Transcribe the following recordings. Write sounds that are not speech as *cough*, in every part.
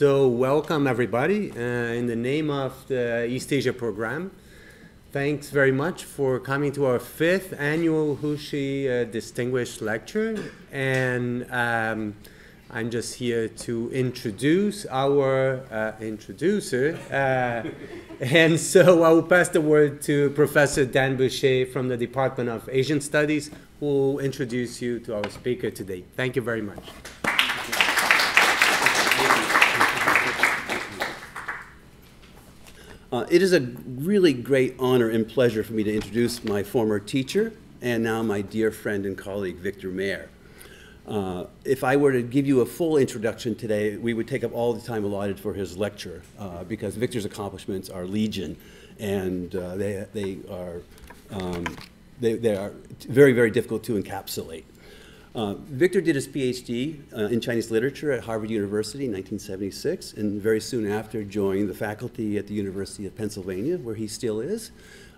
So welcome everybody uh, in the name of the East Asia program. Thanks very much for coming to our fifth annual Hu Shih uh, Distinguished Lecture. And um, I'm just here to introduce our uh, introducer. Uh, *laughs* and so I will pass the word to Professor Dan Boucher from the Department of Asian Studies, who will introduce you to our speaker today. Thank you very much. Uh, it is a really great honor and pleasure for me to introduce my former teacher and now my dear friend and colleague, Victor Mair. Uh, if I were to give you a full introduction today, we would take up all the time allotted for his lecture uh, because Victor's accomplishments are legion and uh, they, they, are, um, they, they are very, very difficult to encapsulate. Uh, Victor did his PhD uh, in Chinese literature at Harvard University in 1976, and very soon after joined the faculty at the University of Pennsylvania, where he still is.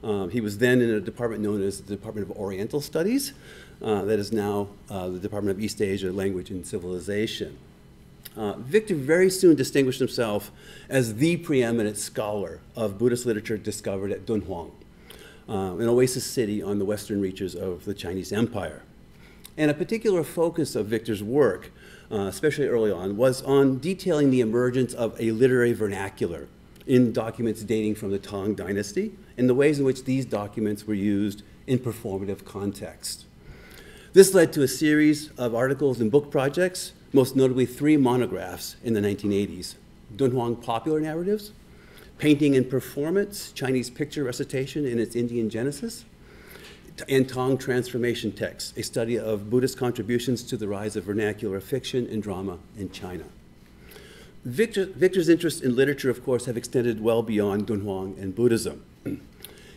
Um, he was then in a department known as the Department of Oriental Studies, uh, that is now uh, the Department of East Asia Language and Civilization. Uh, Victor very soon distinguished himself as the preeminent scholar of Buddhist literature discovered at Dunhuang, an oasis city on the western reaches of the Chinese Empire. And a particular focus of Victor's work, uh, especially early on, was on detailing the emergence of a literary vernacular in documents dating from the Tang Dynasty and the ways in which these documents were used in performative context. This led to a series of articles and book projects, most notably three monographs in the 1980s Dunhuang Popular Narratives, Painting and Performance, Chinese Picture Recitation in its Indian Genesis, and Transformation Texts, a study of Buddhist contributions to the rise of vernacular fiction and drama in China. Victor, Victor's interests in literature, of course, have extended well beyond Dunhuang and Buddhism. *clears throat*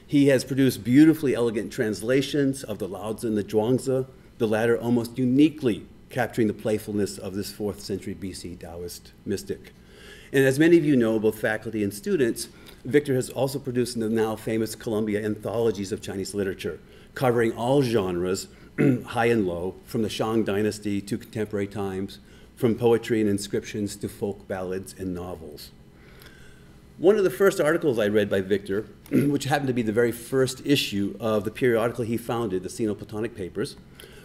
he has produced beautifully elegant translations of the Laozi and the Zhuangzi, the latter almost uniquely capturing the playfulness of this 4th century BC Taoist mystic. And as many of you know, both faculty and students, Victor has also produced the now famous Columbia Anthologies of Chinese Literature, covering all genres, *clears throat* high and low, from the Shang Dynasty to contemporary times, from poetry and inscriptions to folk ballads and novels. One of the first articles I read by Victor, *clears throat* which happened to be the very first issue of the periodical he founded, the Sino-Platonic Papers,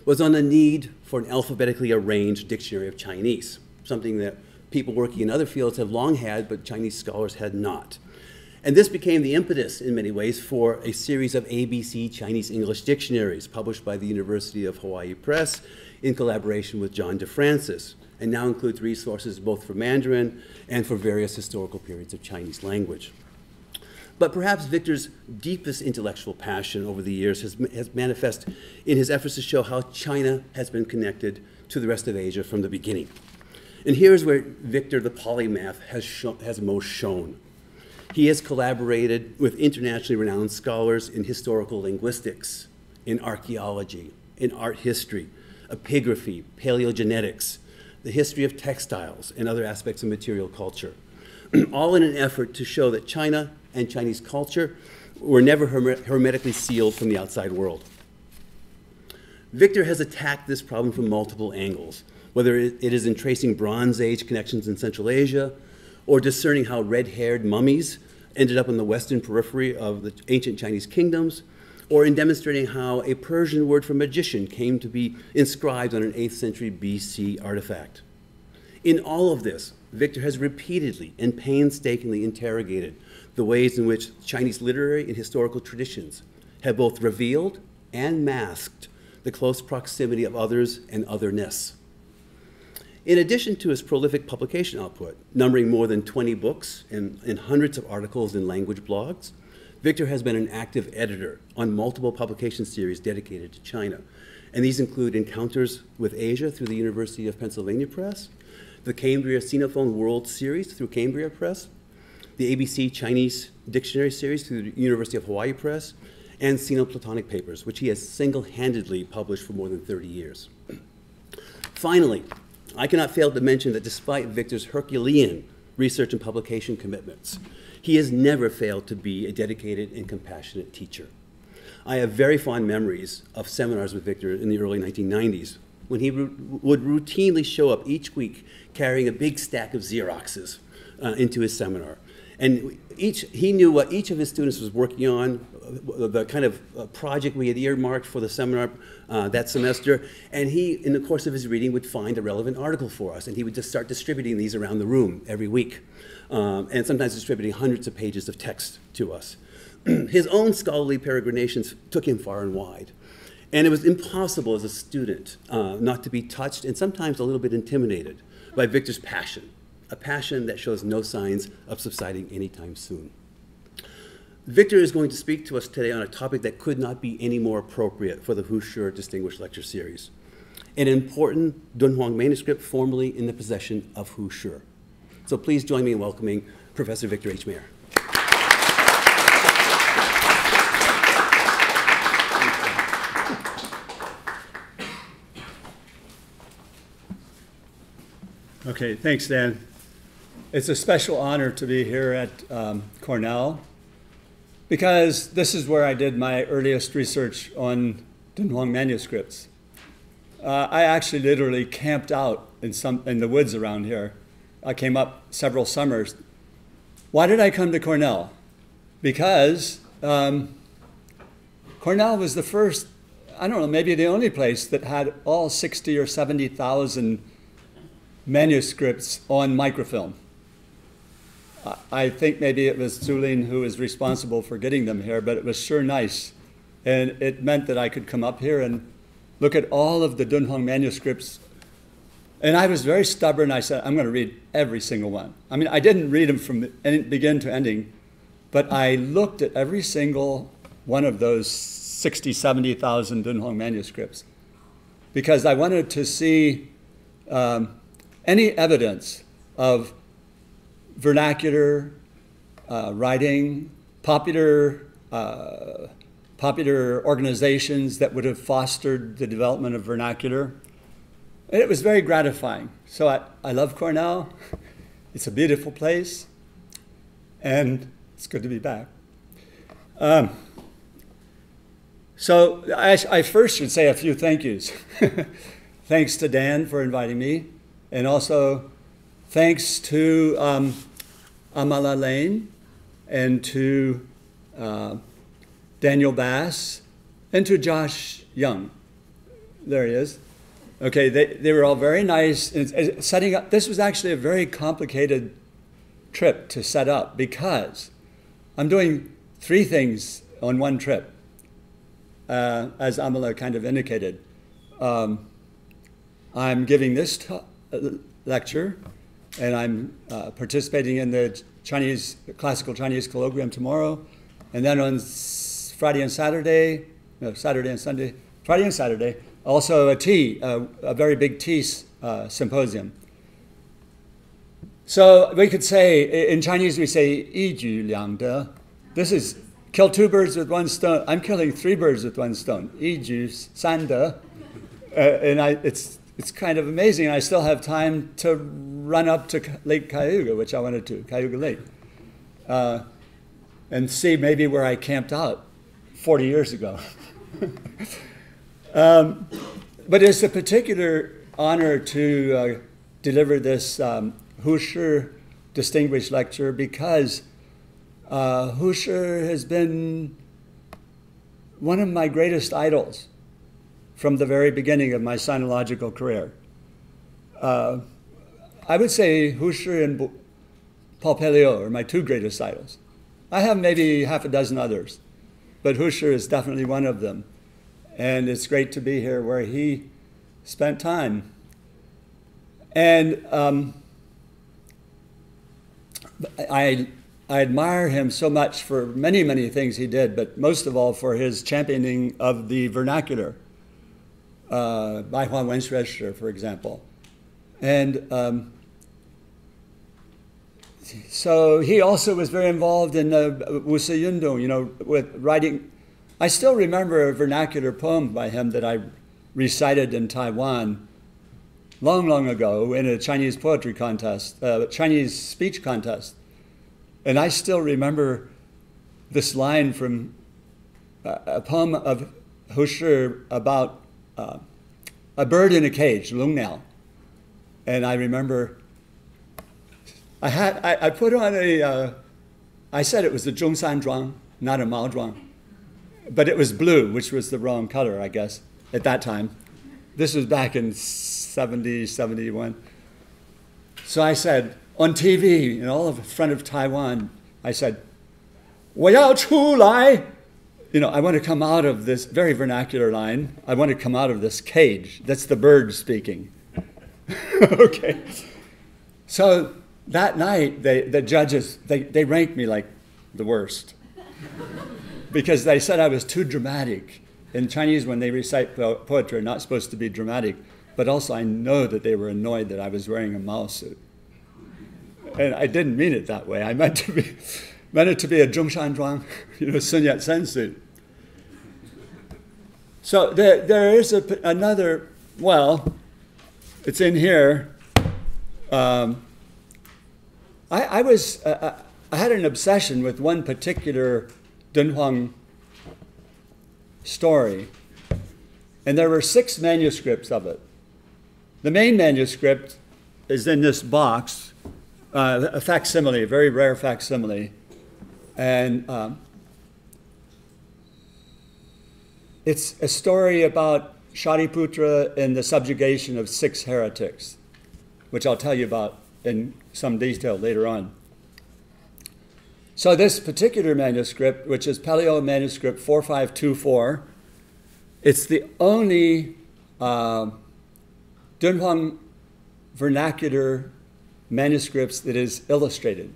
was on the need for an alphabetically arranged dictionary of Chinese, something that people working in other fields have long had, but Chinese scholars had not. And this became the impetus, in many ways, for a series of ABC Chinese English dictionaries published by the University of Hawaii Press in collaboration with John DeFrancis, and now includes resources both for Mandarin and for various historical periods of Chinese language. But perhaps Victor's deepest intellectual passion over the years has, has manifest in his efforts to show how China has been connected to the rest of Asia from the beginning. And here's where Victor the polymath has, has most shown. He has collaborated with internationally renowned scholars in historical linguistics, in archaeology, in art history, epigraphy, paleogenetics, the history of textiles, and other aspects of material culture, *clears throat* all in an effort to show that China and Chinese culture were never hermetically sealed from the outside world. Victor has attacked this problem from multiple angles, whether it is in tracing Bronze Age connections in Central Asia, or discerning how red haired mummies ended up in the western periphery of the ancient Chinese kingdoms, or in demonstrating how a Persian word for magician came to be inscribed on an 8th century BC artifact. In all of this, Victor has repeatedly and painstakingly interrogated the ways in which Chinese literary and historical traditions have both revealed and masked the close proximity of others and otherness. In addition to his prolific publication output, numbering more than 20 books and, and, hundreds of articles in language blogs, Victor has been an active editor on multiple publication series dedicated to China. And these include Encounters with Asia through the University of Pennsylvania Press, the Cambria Sinophone World Series through Cambria Press, the ABC Chinese Dictionary Series through the University of Hawaii Press, and Sino-Platonic Papers, which he has single-handedly published for more than 30 years. Finally, I cannot fail to mention that despite Victor's Herculean research and publication commitments, he has never failed to be a dedicated and compassionate teacher. I have very fond memories of seminars with Victor in the early 1990s when he would routinely show up each week carrying a big stack of Xeroxes uh, into his seminar. And each, he knew what each of his students was working on, the kind of uh, project we had earmarked for the seminar uh, that semester. And he, in the course of his reading, would find a relevant article for us. And he would just start distributing these around the room every week. Um, and sometimes distributing hundreds of pages of text to us. *clears throat* his own scholarly peregrinations took him far and wide. And it was impossible as a student uh, not to be touched and sometimes a little bit intimidated by Victor's passion, a passion that shows no signs of subsiding anytime soon. Victor is going to speak to us today on a topic that could not be any more appropriate for the Hu Distinguished Lecture Series, an important Dunhuang manuscript formerly in the possession of Hu Shih. So please join me in welcoming Professor Victor H. Mair. Okay, thanks, Dan. It's a special honor to be here at um, Cornell because this is where I did my earliest research on Dunhuang manuscripts. Uh, I actually literally camped out in, some, in the woods around here. I came up several summers. Why did I come to Cornell? Because um, Cornell was the first, I don't know, maybe the only place that had all 60 or 70,000 manuscripts on microfilm. I think maybe it was Zulin who was responsible for getting them here, but it was sure nice. And it meant that I could come up here and look at all of the Dunhuang manuscripts. And I was very stubborn. I said, I'm going to read every single one. I mean, I didn't read them from begin to ending, but I looked at every single one of those 60, 70,000 Dunhuang manuscripts because I wanted to see um, any evidence of vernacular uh, writing, popular, uh, popular organizations that would have fostered the development of vernacular. And it was very gratifying. So I, I love Cornell. *laughs* It's a beautiful place. And it's good to be back. Um, so I, I, first should say a few thank yous. *laughs* Thanks to Dan for inviting me. And also, thanks to um, Amala Lane and to uh, Daniel Bass and to Josh Young. There he is. Okay, they, they were all very nice. Setting up, this was actually a very complicated trip to set up because I'm doing three things on one trip, uh, as Amala kind of indicated. Um, I'm giving this talk, lecture, and I'm uh, participating in the Chinese classical Chinese colloquium tomorrow, and then on Friday and Saturday, no, Saturday and Sunday, Friday and Saturday, also a tea, uh, a very big tea uh, symposium. So we could say in Chinese we say "yiju liang de." This is kill two birds with one stone. I'm killing three birds with one stone. "Yiju san de," uh, and I, it's it's kind of amazing. I still have time to run up to Lake Cayuga, which I wanted to, Cayuga Lake, uh, and see maybe where I camped out 40 years ago. *laughs* um, but it's a particular honor to uh, deliver this um, Shih distinguished lecture because uh, Shih has been one of my greatest idols from the very beginning of my sinological career. Uh, I would say Hu and Paul Pelliot are my two greatest idols. I have maybe half a dozen others, but Hu is definitely one of them. And it's great to be here where he spent time. And um, I, I admire him so much for many, many things he did, but most of all for his championing of the vernacular uh, Huan Wenxue, for example. And um, so he also was very involved in uh, Wusi you know, with writing. I still remember a vernacular poem by him that I recited in Taiwan long, long ago in a Chinese poetry contest, uh, Chinese speech contest. And I still remember this line from uh, a poem of Hu Shih about uh, a bird in a cage, Lung Niao. And I remember I had I, I put on a. Uh, I said it was a Zhongshan Zhuang, not a Mao Zhuang, but it was blue, which was the wrong color, I guess, at that time. This was back in 70, 71. So I said on TV, in all of front of Taiwan, I said, 我要出来 you know, I want to come out of this very vernacular line. I want to come out of this cage. That's the bird speaking. *laughs* okay. So that night, they, the judges, they, they ranked me like the worst because they said I was too dramatic. In Chinese, when they recite poetry, are not supposed to be dramatic, but also I know that they were annoyed that I was wearing a Mao suit. And I didn't mean it that way. I meant to be meant it to be a Zhongshan Zhuang, *laughs* you know, Sun Yat-sen suit. So there, there is a, another, well, it's in here. Um, I, I was, uh, uh I had an obsession with one particular Dunhuang story, and there were six manuscripts of it. The main manuscript is in this box, uh, a facsimile, a very rare facsimile, and um, it's a story about Shariputra and the subjugation of six heretics, which I'll tell you about in some detail later on. So, this particular manuscript, which is Pelliot manuscript 4524, it's the only uh, Dunhuang vernacular manuscripts that is illustrated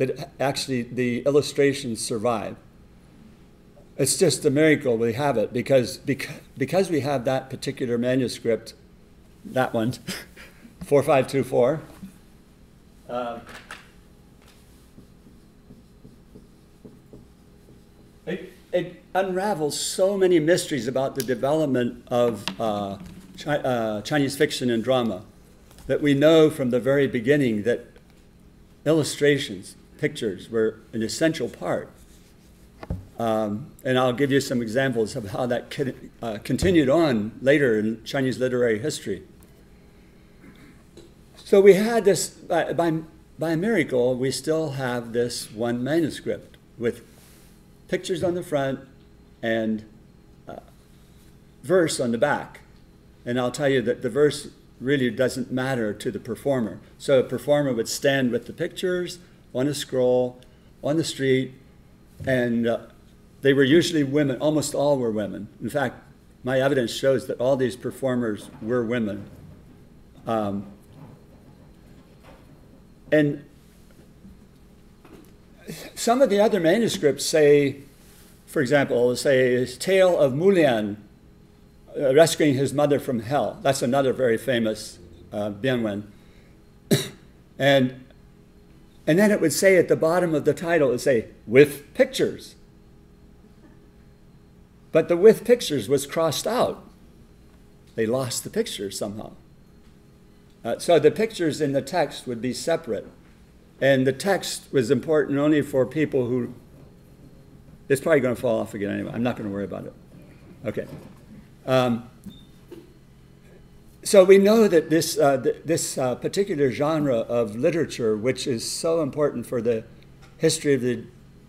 that actually the illustrations survive. It's just a miracle we have it because, because we have that particular manuscript, that one, *laughs* 4524. Uh, it, it, unravels so many mysteries about the development of uh, Chi uh, Chinese fiction and drama that we know from the very beginning that illustrations pictures were an essential part. Um, and I'll give you some examples of how that uh, continued on later in Chinese literary history. So we had this, by, by, by miracle, we still have this one manuscript with pictures on the front and uh, verse on the back. And I'll tell you that the verse really doesn't matter to the performer. So a performer would stand with the pictures on a scroll, on the street, and uh, they were usually women. Almost all were women. In fact, my evidence shows that all these performers were women. Um, and some of the other manuscripts say, for example, say tale of Mulian uh, rescuing his mother from hell. That's another very famous uh, *coughs* and and then it would say at the bottom of the title, it would say, with pictures. But the with pictures was crossed out. They lost the pictures somehow. Uh, so the pictures in the text would be separate. And the text was important only for people who, it's probably going to fall off again anyway. I'm not going to worry about it. Okay. Um, so we know that this, uh, th this uh, particular genre of literature, which is so important for the history of the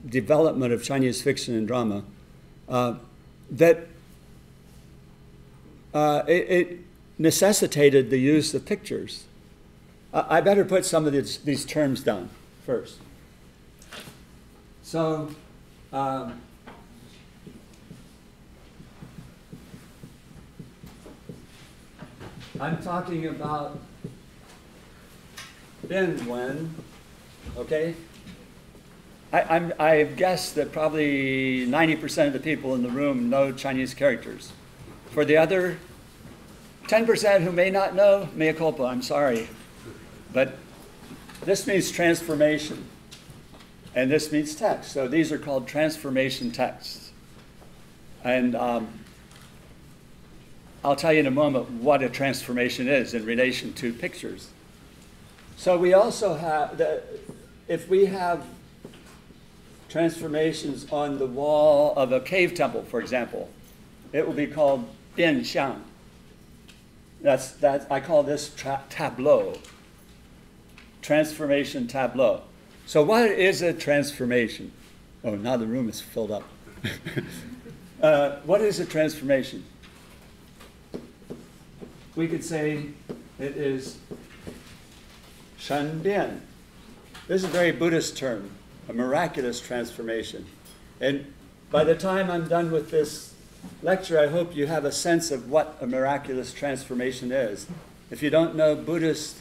development of Chinese fiction and drama, uh, that uh, it, it, necessitated the use of pictures. I better put some of these, these terms down first. So, um, I'm talking about Bianwen, okay? I, I'm, I guess that probably 90% of the people in the room know Chinese characters. For the other 10% who may not know, mea culpa, I'm sorry. But this means transformation, and this means text. So these are called transformation texts. And um, I'll tell you in a moment what a transformation is in relation to pictures. So we also have, the, if we have transformations on the wall of a cave temple, for example, it will be called Bian Xiang. That's, that, I call this tableau. transformation tableau. So, what is a transformation? Oh, now the room is filled up. *laughs* uh, what is a transformation? We could say it is Shenbian. This is a very Buddhist term, a miraculous transformation. And by the time I'm done with this lecture, I hope you have a sense of what a miraculous transformation is. If you don't know Buddhist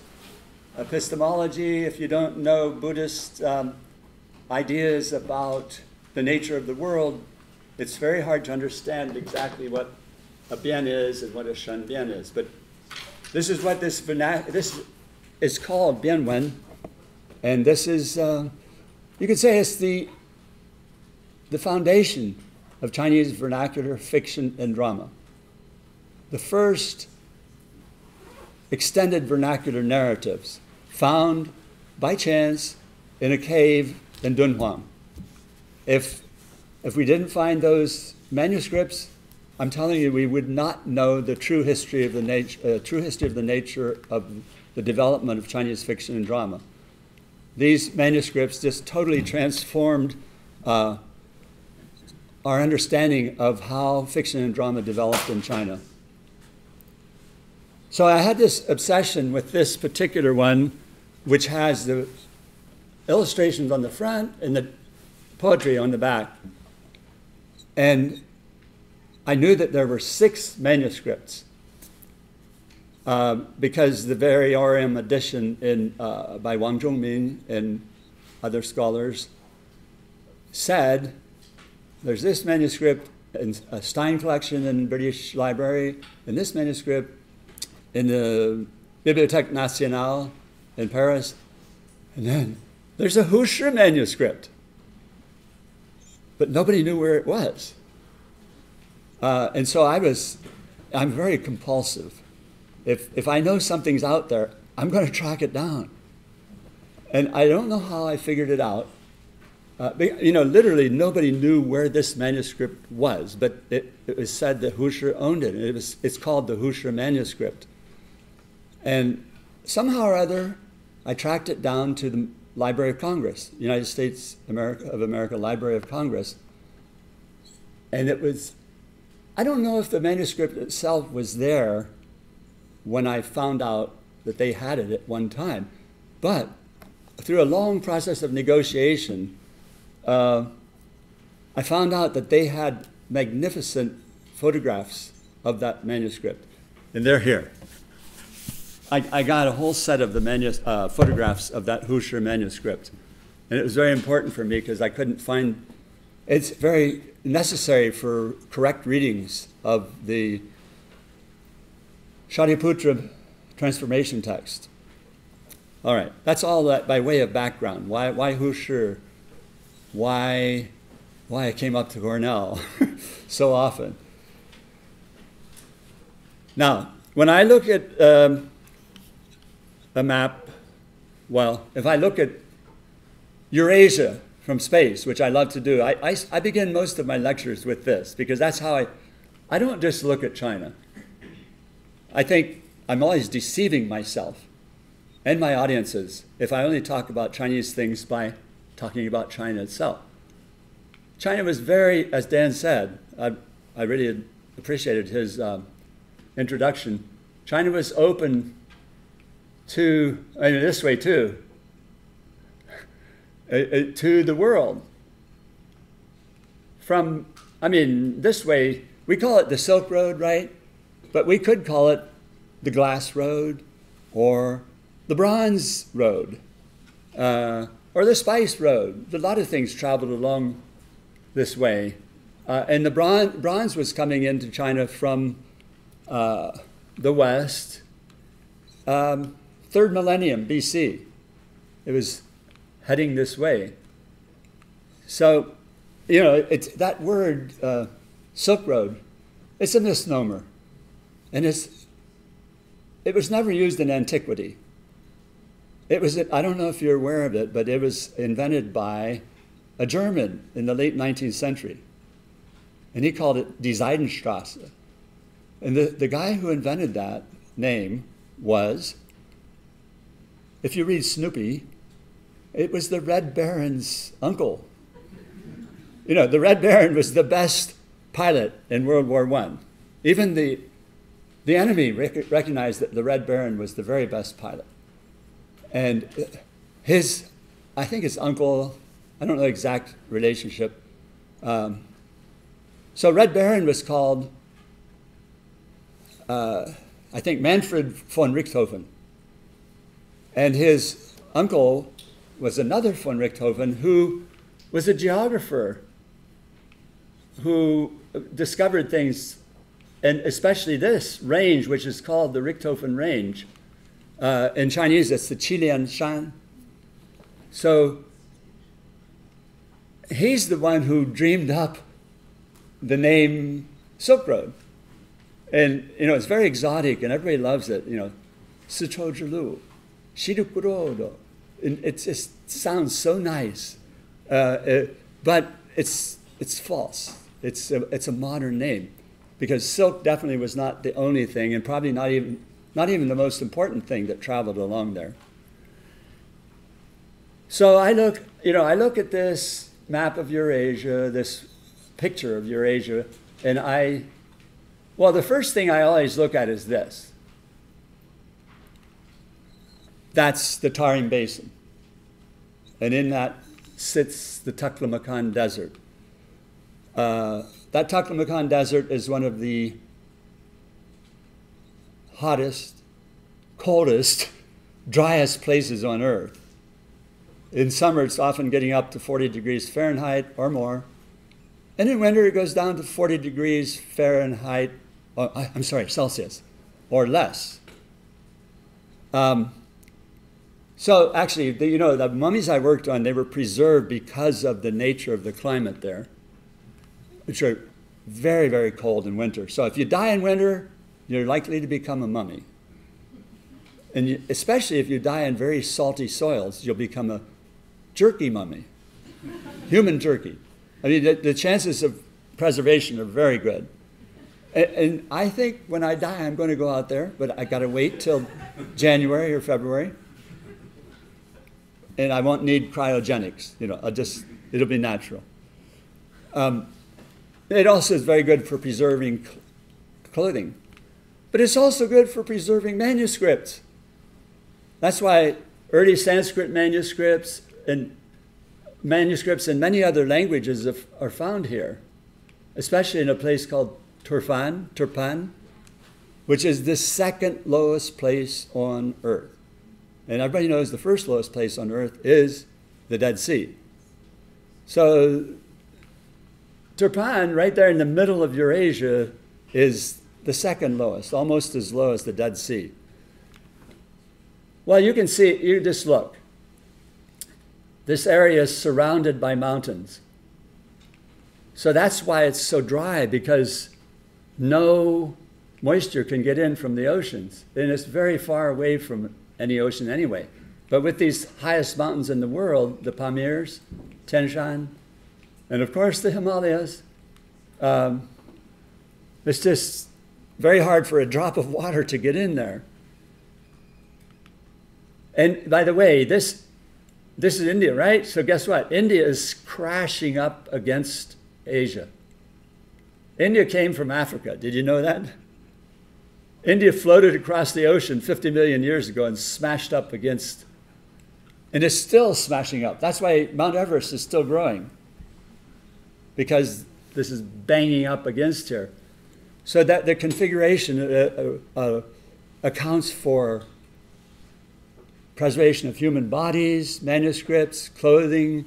epistemology, if you don't know Buddhist um, ideas about the nature of the world, it's very hard to understand exactly what a bian is and what a shen bian is. But this is what this this is called bianwen, and this is uh, you could say it's the the foundation of Chinese vernacular fiction and drama. The first extended vernacular narratives found by chance in a cave in Dunhuang. If, if we didn't find those manuscripts, I'm telling you, we would not know the true history of the nature, uh, true history of the nature of the development of Chinese fiction and drama. These manuscripts just totally transformed uh, our understanding of how fiction and drama developed in China. So I had this obsession with this particular one, which has the illustrations on the front and the poetry on the back. And I knew that there were six manuscripts uh, because the very Variorum edition in, uh, by Wang Zhongmin and other scholars said there's this manuscript in a Stein collection in British Library, and this manuscript in the Bibliothèque Nationale in Paris, and then there's a Hu Shih manuscript. But nobody knew where it was. Uh, and so I was, I'm very compulsive. If, if I know something's out there, I'm going to track it down. And I don't know how I figured it out, uh, you know, literally nobody knew where this manuscript was, but it, it was said that Hu Shih owned it. it was, it's called the Hu Shih manuscript. And somehow or other, I tracked it down to the Library of Congress, United States America, of America Library of Congress. And it was, I don't know if the manuscript itself was there when I found out that they had it at one time, but through a long process of negotiation, uh, I found out that they had magnificent photographs of that manuscript, and they're here. I, I got a whole set of the manus, uh, photographs of that Hu Shih manuscript, and it was very important for me because I couldn't find. It's very necessary for correct readings of the Shariputra transformation text. All right, that's all that by way of background. Why, why Hu Shih? why, why I came up to Cornell *laughs* so often. Now, when I look at um, a map, well, if I look at Eurasia from space, which I love to do, I, I, I begin most of my lectures with this because that's how I, I don't just look at China. I think I'm always deceiving myself and my audiences if I only talk about Chinese things by talking about China itself. China was very, as Dan said, I, I really appreciated his um, introduction. China was open to, I mean, this way too, uh, uh, to the world. From, I mean, this way, we call it the Silk Road, right? But we could call it the Glass Road or the Bronze Road. Uh, or the Spice Road. A lot of things traveled along this way. Uh, and the bronze, bronze, was coming into China from uh, the west, um, third millennium BC. It was heading this way. So, you know, it's that word, uh, Silk Road, it's a misnomer. And it's, it was never used in antiquity. It was, I don't know if you're aware of it, but it was invented by a German in the late 19th century. And he called it Die Seidenstrasse. And the, the guy who invented that name was if you read Snoopy, it was the Red Baron's uncle. You know, the Red Baron was the best pilot in World War I. Even the, the enemy rec- recognized that the Red Baron was the very best pilot. And his, I think his uncle, I don't know the exact relationship. Um, so Red Baron was called, uh, I think, Manfred von Richthofen. And his uncle was another von Richthofen who was a geographer who discovered things, and especially this range, which is called the Richthofen Range. Uh, in Chinese, it's the Qilian Shan. So he's the one who dreamed up the name Silk Road. And, you know, it's very exotic and everybody loves it, you know. Zhilu, Shirukurodo. It just sounds so nice. Uh, it, but it's, it's false. It's a, it's a modern name because silk definitely was not the only thing and probably not even, not even the most important thing that traveled along there. So I look, you know, I look at this map of Eurasia, this picture of Eurasia, and I, well, the first thing I always look at is this. That's the Tarim Basin. And in that sits the Taklamakan Desert. Uh, that Taklamakan Desert is one of the hottest, coldest, *laughs* driest places on Earth. In summer, it's often getting up to 40 degrees Fahrenheit or more. And in winter, it goes down to 40 degrees Fahrenheit, or, I'm sorry, Celsius, or less. Um, so actually, the, you know, the mummies I worked on, they were preserved because of the nature of the climate there which are very, very cold in winter. So if you die in winter, you're likely to become a mummy. And you, especially if you die in very salty soils, you'll become a jerky mummy, human jerky. I mean, the, the, chances of preservation are very good. And, and I think when I die, I'm going to go out there, but I got to wait till January or February. And I won't need cryogenics. You know, I'll just, it'll be natural. Um, it also is very good for preserving clothing, but it's also good for preserving manuscripts. That's why early Sanskrit manuscripts and manuscripts in many other languages are found here, especially in a place called Turfan, Turpan, which is the second lowest place on earth. And everybody knows the first lowest place on earth is the Dead Sea. So Turpan, right there in the middle of Eurasia, is the second lowest, almost as low as the Dead Sea. Well, you can see, you just look. This area is surrounded by mountains. So that's why it's so dry, because no moisture can get in from the oceans. And it's very far away from any ocean anyway. But with these highest mountains in the world, the Pamirs, Tian and of course, the Himalayas. Um, it's just very hard for a drop of water to get in there. And by the way, this, this is India, right? So guess what? India is crashing up against Asia. India came from Africa. Did you know that? India floated across the ocean 50 million years ago and smashed up against, and is still smashing up. That's why Mount Everest is still growing because this is banging up against here. So that the configuration uh, uh, uh, accounts for preservation of human bodies, manuscripts, clothing,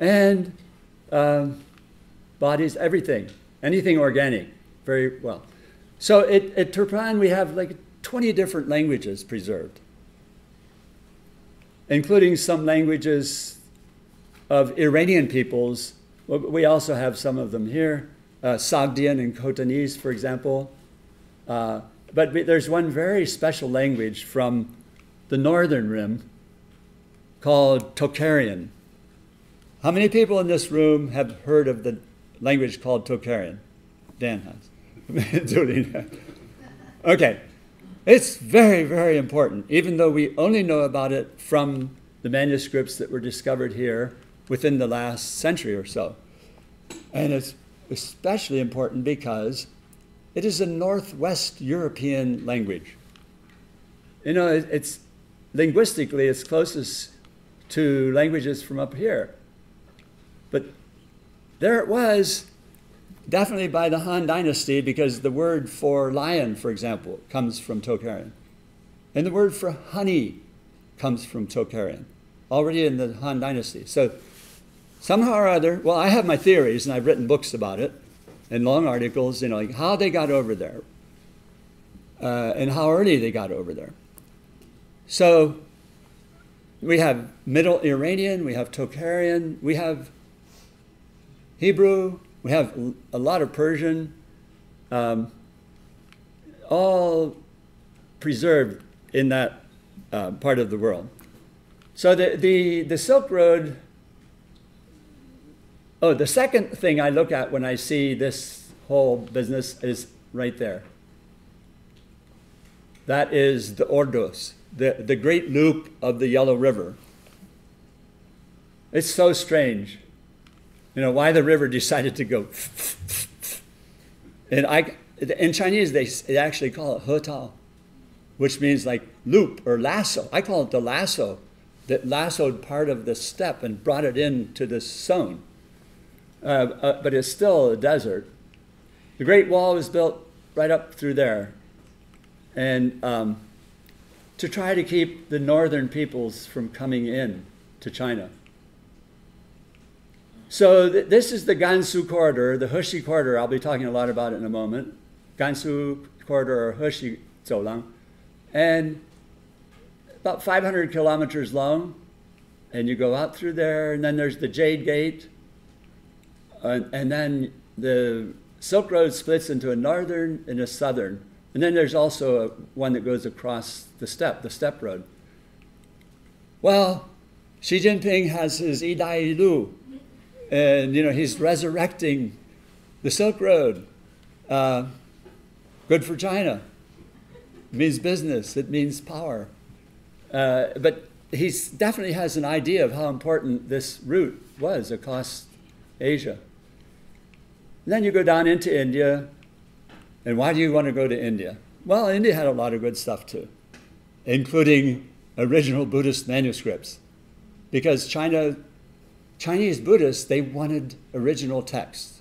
and um, bodies, everything, anything organic, very well. So at, at Turpan, we have like 20 different languages preserved, including some languages of Iranian peoples we also have some of them here, uh, Sogdian and Khotanese, for example. Uh, but there's one very special language from the northern rim called Tocharian. How many people in this room have heard of the language called Tocharian? Dan has. *laughs* okay. It's very, very important, even though we only know about it from the manuscripts that were discovered here within the last century or so. And it's especially important because it is a Northwest European language. You know, it's linguistically it's closest to languages from up here. But there it was, definitely by the Han Dynasty, because the word for lion, for example, comes from Tocharian. And the word for honey comes from Tocharian, already in the Han Dynasty. So somehow or other, well, I have my theories, and I've written books about it, and long articles, you know, like how they got over there, uh, and how early they got over there. So we have Middle Iranian, we have Tocharian, we have Hebrew, we have a lot of Persian, um, all preserved in that uh, part of the world. So the, the, the Silk Road, oh, the second thing I look at when I see this whole business is right there. That is the Ordos, the, the great loop of the Yellow River. It's so strange you know, why the river decided to go. *laughs* and I, in Chinese, they, they actually call it he tao, which means like loop or lasso. I call it the lasso that lassoed part of the steppe and brought it into the zone. Uh, uh, but it's still a desert. The Great Wall was built right up through there. And um, to try to keep the northern peoples from coming in to China. So th- this is the Gansu corridor, the Heshi corridor. I'll be talking a lot about it in a moment. Gansu corridor or Heshi Zoulang. And about 500 kilometers long. And you go out through there, and then there's the Jade Gate. And, and then the Silk Road splits into a northern and a southern. And then there's also a, one that goes across the steppe, the steppe road. Well, Xi Jinping has his Idai Lu, and you know he's resurrecting the Silk Road. Uh, good for China. It means business. It means power. Uh, but he definitely has an idea of how important this route was across Asia. And then you go down into India, and why do you want to go to India? Well, India had a lot of good stuff too, including original Buddhist manuscripts, because China Chinese Buddhists, they wanted original texts.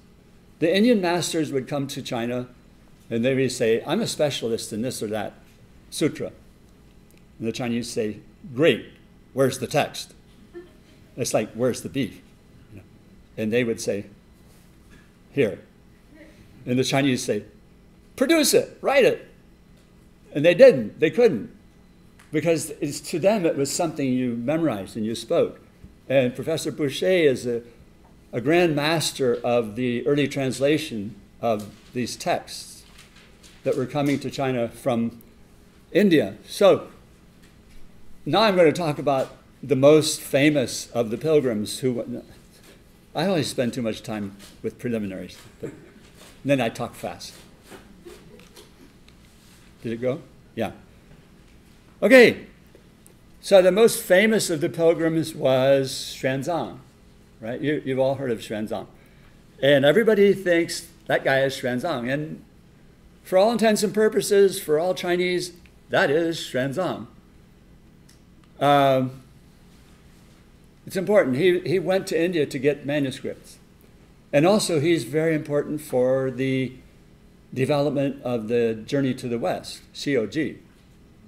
The Indian masters would come to China and they would say, I'm a specialist in this or that sutra. And the Chinese say, Great, where's the text? It's like, Where's the beef? And they would say, Here. And the Chinese say, Produce it, write it. And they didn't, they couldn't. Because to them it was something you memorized and you spoke. And Professor Boucher is a, a grand master of the early translation of these texts that were coming to China from India. So now I'm going to talk about the most famous of the pilgrims who. I always spend too much time with preliminaries, but then I talk fast. Did it go? Yeah. Okay, so the most famous of the pilgrims was Xuanzang, right? You, you've all heard of Xuanzang. And everybody thinks that guy is Xuanzang. And for all intents and purposes, for all Chinese, that is Xuanzang. Um, it's important. He, he went to India to get manuscripts. And also, he's very important for the development of the Journey to the West, COG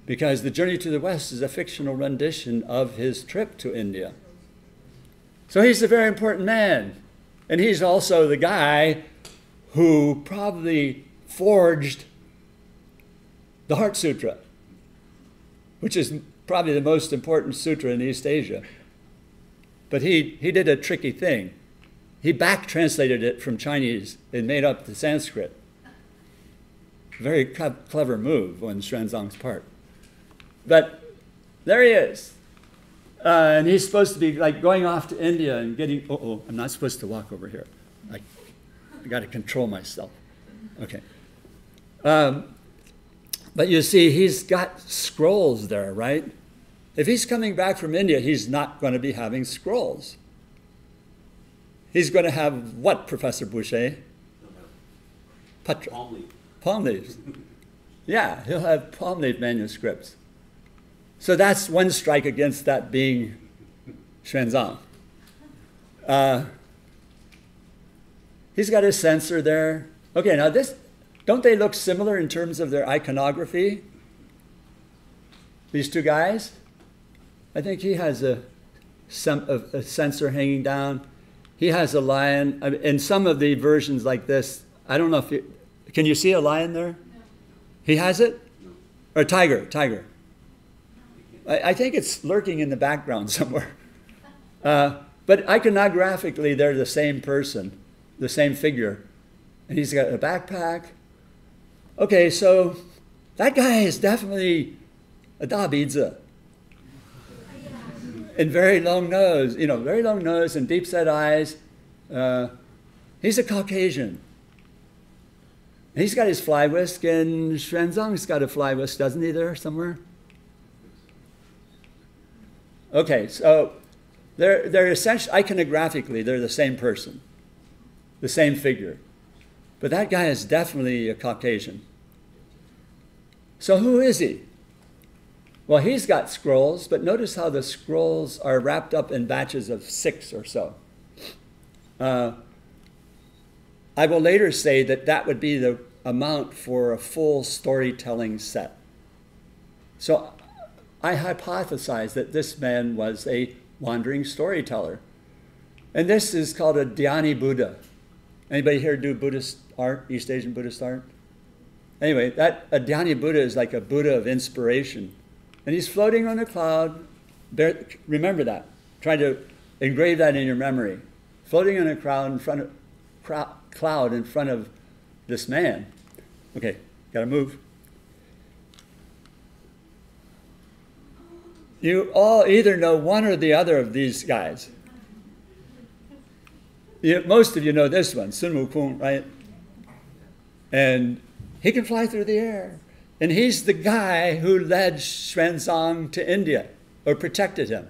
because The Journey to the West is a fictional rendition of his trip to India. So he's a very important man. And he's also the guy who probably forged the Heart Sutra, which is probably the most important sutra in East Asia. But he, he did a tricky thing. He back translated it from Chinese and made up the Sanskrit. Very clever move on Xuanzang's part. But there he is. Uh, and he's supposed to be like going off to India and getting, oh, oh, I'm not supposed to walk over here. I, I got to control myself. Okay. Um, But you see, he's got scrolls there, right? If he's coming back from India, he's not going to be having scrolls. He's going to have what, Professor Boucher? Patra. Palm leaf. Palm leaves. Yeah, he'll have palm leaf manuscripts. So that's one strike against that being Xuanzang. Uh, he's got his censer there. Okay, now this, don't they look similar in terms of their iconography? These two guys? I think he has a, some, a, censer hanging down. He has a lion. In some of the versions like this, I don't know if you, can you see a lion there? He has it? Or a tiger, tiger. I, I think it's lurking in the background *laughs* somewhere. Uh, but iconographically, they're the same person, the same figure. And he's got a backpack. Okay, so that guy is definitely a Dabizi. And very long nose, you know, very long nose and deep set eyes. Uh, he's a Caucasian. He's got his fly whisk, and Xuanzang's got a fly whisk, doesn't he, there somewhere? Okay, so they're, they're essentially, iconographically, they're the same person, the same figure. But that guy is definitely a Caucasian. So who is he? Well, he's got scrolls, but notice how the scrolls are wrapped up in batches of six or so. Uh, I will later say that that would be the amount for a full storytelling set. So I hypothesize that this man was a wandering storyteller. And this is called a Dhyani Buddha. Anybody here do Buddhist art, East Asian Buddhist art? Anyway, that a Dhyani Buddha is like a Buddha of inspiration. And he's floating on a cloud. Bear, remember that. Try to engrave that in your memory. Floating on a cloud in front of cloud in front of this man. Okay, gotta move. You all either know one or the other of these guys. You, most of you know this one, Sun Wukong, right? And he can fly through the air. And he's the guy who led Xuanzang to India, or protected him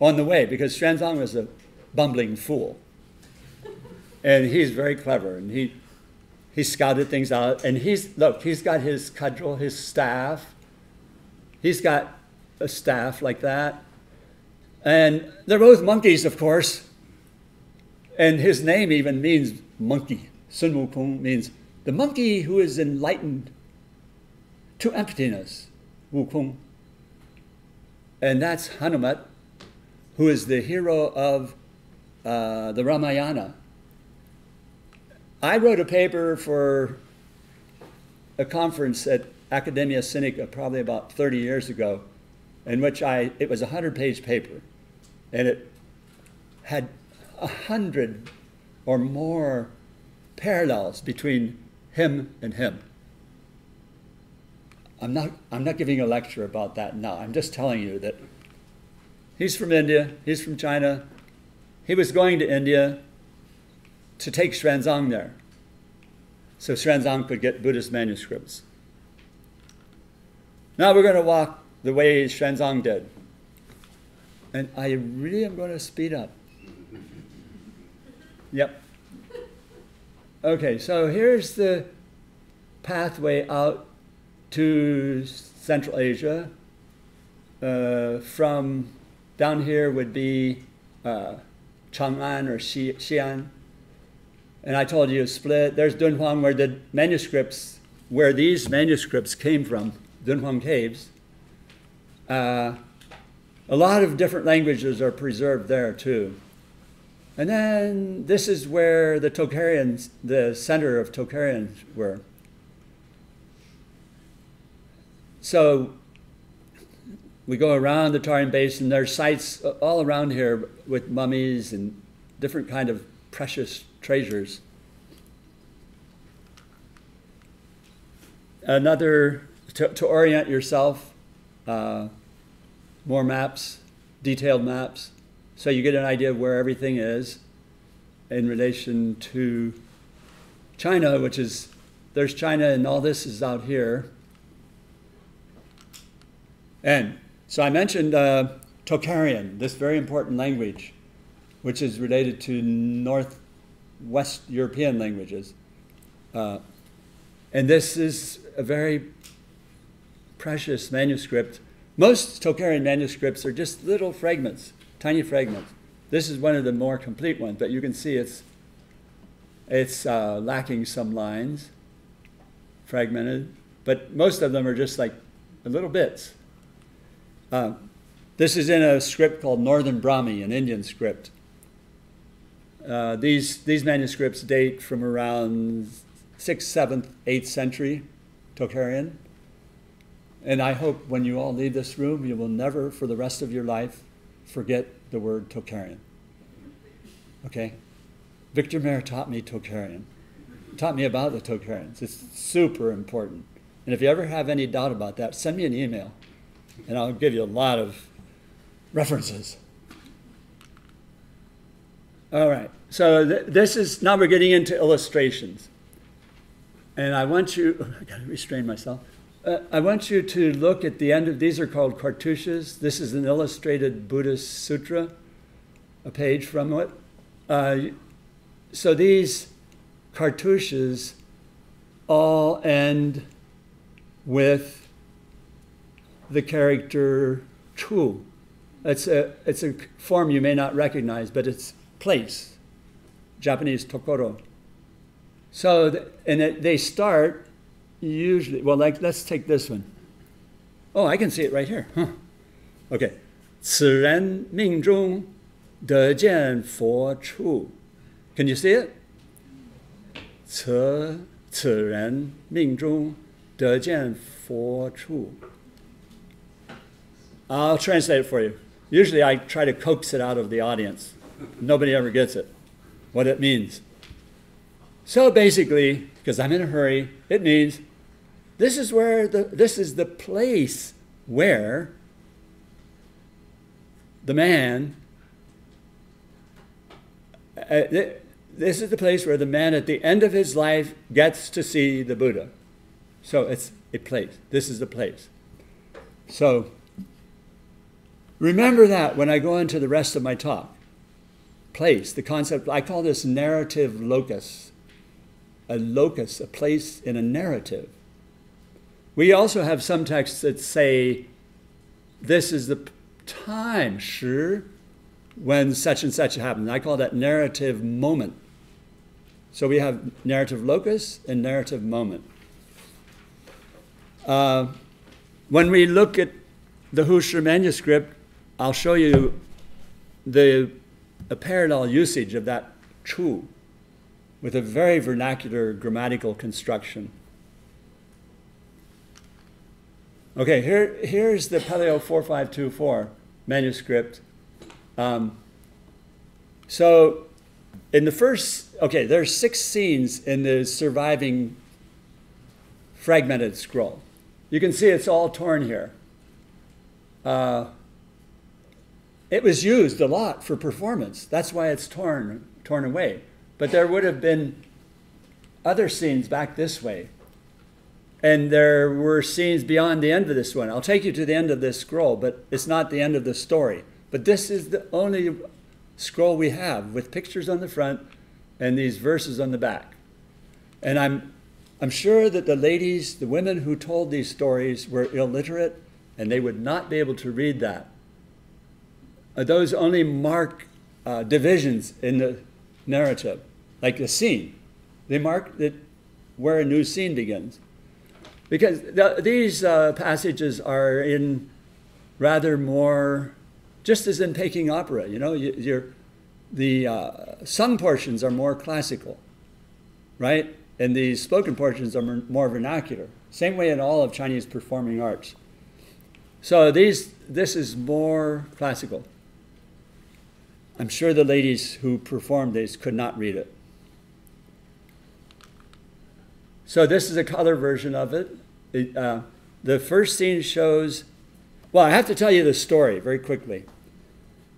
on the way, because Xuanzang was a bumbling fool. And he's very clever, and he, he scouted things out. And he's, look, he's got his cudgel, his staff. He's got a staff like that. And they're both monkeys, of course. And his name even means monkey. Sun Wukong means the monkey who is enlightened to emptiness, Wukong. And that's Hanumat, who is the hero of uh, the Ramayana. I wrote a paper for a conference at Academia Sinica probably about 30 years ago, in which I, it was a 100 page paper, and it had a hundred or more parallels between him and him. I'm not, I'm not giving a lecture about that now. I'm just telling you that he's from India, he's from China. He was going to India to take Xuanzang there so Xuanzang could get Buddhist manuscripts. Now we're going to walk the way Xuanzang did. And I really am going to speed up. Yep. Okay, so here's the pathway out to Central Asia. Uh, from down here would be uh, Chang'an or Xi'an. And I told you split. There's Dunhuang where the manuscripts, where these manuscripts came from, Dunhuang Caves. Uh, a lot of different languages are preserved there too. And then this is where the Tocharians, the center of Tocharians were. So we go around the Tarim Basin. There's sites all around here with mummies and different kind of precious treasures. Another, to, to orient yourself, uh, more maps, detailed maps, so you get an idea of where everything is in relation to China, which is, there's China and all this is out here. And so I mentioned uh, Tocharian, this very important language, which is related to Northwest European languages. Uh, and this is a very precious manuscript. Most Tocharian manuscripts are just little fragments, tiny fragments. This is one of the more complete ones, but you can see it's, it's uh, lacking some lines, fragmented, but most of them are just like little bits. Uh, this is in a script called Northern Brahmi, an Indian script. Uh, these, these manuscripts date from around 6th, 7th, 8th century Tocharian. And I hope when you all leave this room, you will never, for the rest of your life, forget the word Tocharian. Okay? Victor Mair taught me Tocharian, taught me about the Tocharians. It's super important. And if you ever have any doubt about that, send me an email, and I'll give you a lot of references. All right, so th- this is now we're getting into illustrations. And I want you, *laughs* I gotta restrain myself. Uh, I want you to look at the end of these are called cartouches. This is an illustrated Buddhist sutra, a page from it. Uh, so these cartouches all end with the character chu. It's a, it's a form you may not recognize, but it's place, Japanese tokoro. So, and it, they start usually, well, like, let's take this one. Oh, I can see it right here. Huh. Okay. 此人命中得见佛处. Can you see it? 此此人命中得见佛处. I'll translate it for you. Usually I try to coax it out of the audience. Nobody ever gets it, what it means. So basically, because I'm in a hurry, it means this is where the this is the place where the man uh, th- this is the place where the man at the end of his life gets to see the Buddha. So it's a place. This is the place. So remember that when I go into the rest of my talk. Place, the concept, I call this narrative locus. A locus, a place in a narrative. We also have some texts that say this is the time, 时, when such and such happened. I call that narrative moment. So we have narrative locus and narrative moment. Uh, when we look at the Hu Shih manuscript, I'll show you the a parallel usage of that chu with a very vernacular grammatical construction. Okay, here, here's the Pelliot 4524 manuscript. Um, so, in the first, okay, there's six scenes in the surviving fragmented scroll. You can see it's all torn here. Uh, it was used a lot for performance. That's why it's torn, torn away. But there would have been other scenes back this way. And there were scenes beyond the end of this one. I'll take you to the end of this scroll, but it's not the end of the story. But this is the only scroll we have with pictures on the front and these verses on the back. And I'm, I'm sure that the ladies, the women who told these stories, were illiterate and they would not be able to read that. Uh, those only mark uh, divisions in the narrative, like a scene. They mark that where a new scene begins. Because the, these uh, passages are in rather more, just as in Peking opera, you know, you, the uh, sung portions are more classical, right? And the spoken portions are more vernacular. Same way in all of Chinese performing arts. So these, this is more classical. I'm sure the ladies who performed these could not read it. So this is a color version of it. It uh, the first scene shows, well, I have to tell you the story very quickly.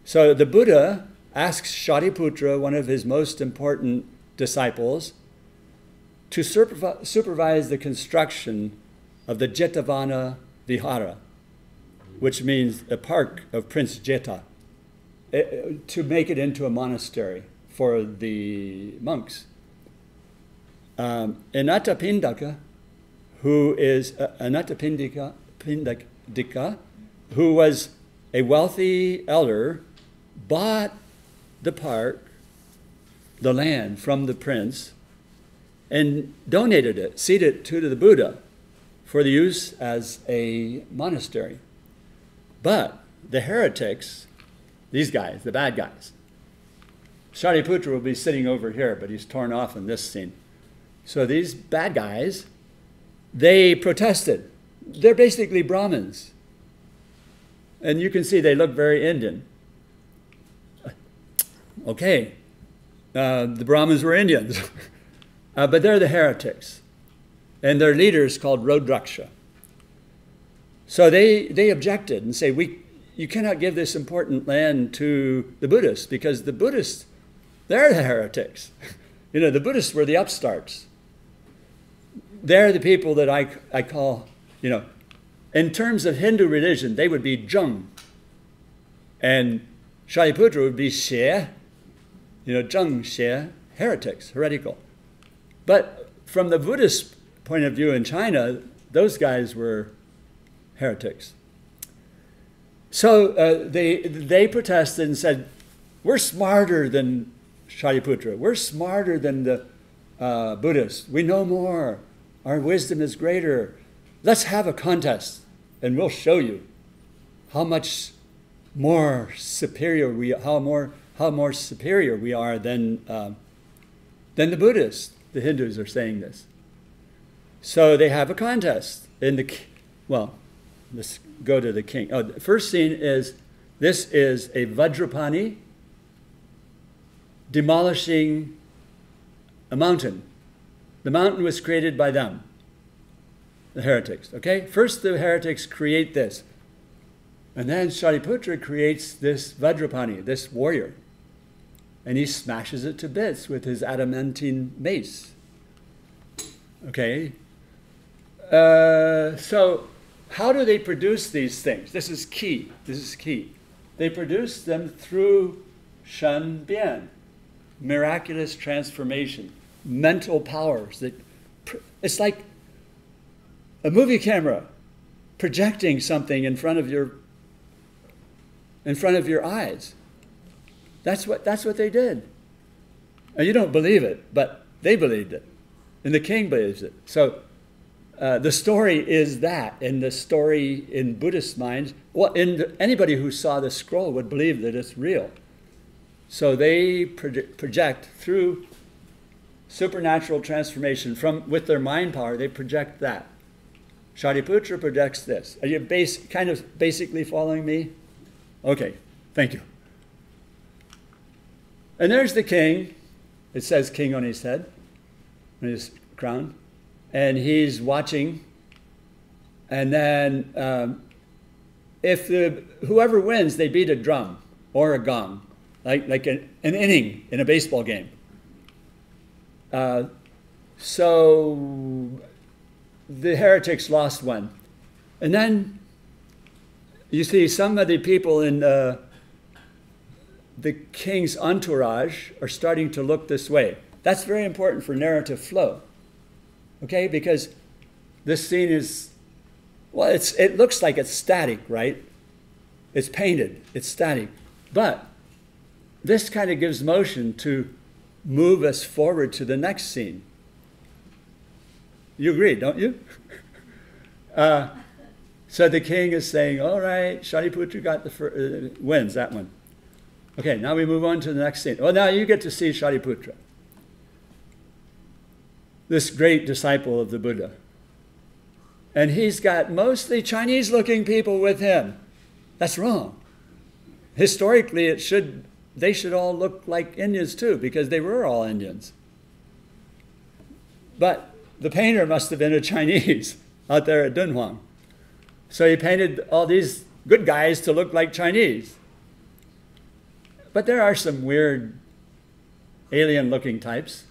So the Buddha asks Shariputra, one of his most important disciples, to supervise the construction of the Jetavana Vihara. which means a park of Prince Jeta, eh, eh, to make it into a monastery for the monks. Um, who is uh, Anathapindika, Pindika, who was a wealthy elder, bought the park, the land from the prince, and donated it, ceded it to the Buddha for the use as a monastery. But the heretics, these guys, the bad guys, Shariputra will be sitting over here, but he's torn off in this scene. So these bad guys, they protested. They're basically Brahmins. And you can see they look very Indian. Okay, uh, the Brahmins were Indians, *laughs* uh, but they're the heretics. And their leader is called Rodraksha. So they, they objected and say, we, you cannot give this important land to the Buddhists because the Buddhists, they're the heretics. *laughs* you know, the Buddhists were the upstarts. They're the people that I, I call, you know, in terms of Hindu religion, they would be Zheng. And Shariputra would be Xie, you know, Zheng Xie, heretics, heretical. But from the Buddhist point of view in China, those guys were heretics. So uh, they, they protested and said, We're smarter than Shariputra. We're smarter than the uh, Buddhists. We know more. Our wisdom is greater. Let's have a contest and we'll show you how much more superior we how more how more superior we are than uh, than the Buddhists. The Hindus are saying this. So they have a contest in the well. Let's go to the king. Oh, the first scene is this is a Vajrapani demolishing a mountain. The mountain was created by them, the heretics. Okay? First, the heretics create this. And then Shariputra creates this Vajrapani, this warrior. And he smashes it to bits with his adamantine mace. Okay? Uh, so, how do they produce these things? This is key. This is key. They produce them through Shenbian, miraculous transformation, mental powers. That it's like a movie camera projecting something in front of your in front of your eyes. That's what that's what they did. And you don't believe it, but they believed it, and the king believes it. So uh, the story is that, and the story in Buddhist minds, well, in anybody who saw the scroll would believe that it's real. So they project through supernatural transformation from with their mind power. They project that. Shariputra projects this. Are you base, kind of basically following me? Okay, thank you. And there's the king. It says king on his head, on his crown and he's watching. And then um, if the, whoever wins, they beat a drum or a gong, like, like an, an inning in a baseball game. Uh, so the heretics lost one. And then you see some of the people in uh, the king's entourage are starting to look this way. That's very important for narrative flow. Okay, because this scene is, well, it's, it looks like it's static, right? It's painted, it's static. But this kind of gives motion to move us forward to the next scene. You agree, don't you? *laughs* uh, so the king is saying, all right, Shariputra got the fir- uh, wins that one. Okay, now we move on to the next scene. Well, now you get to see Shariputra this great disciple of the Buddha. And he's got mostly Chinese looking people with him. That's wrong. Historically, it should, they should all look like Indians too, because they were all Indians. But the painter must have been a Chinese *laughs* out there at Dunhuang. So he painted all these good guys to look like Chinese. But there are some weird alien looking types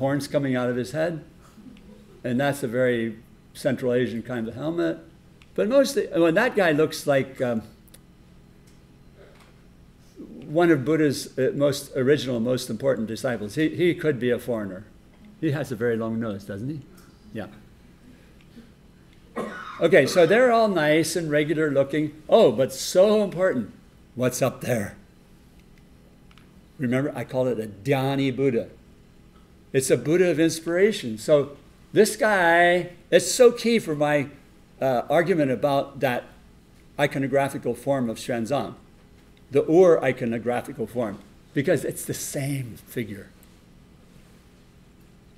horns coming out of his head. And that's a very Central Asian kind of helmet. But mostly, well, that guy looks like um, one of Buddha's uh, most original, most important disciples. He, he could be a foreigner. He has a very long nose, doesn't he? Yeah. Okay, so they're all nice and regular looking. Oh, but so important. What's up there? Remember, I call it a Dhyani Buddha. It's a Buddha of inspiration. So this guy, it's so key for my uh, argument about that iconographical form of Xuanzang, the Ur iconographical form, because it's the same figure.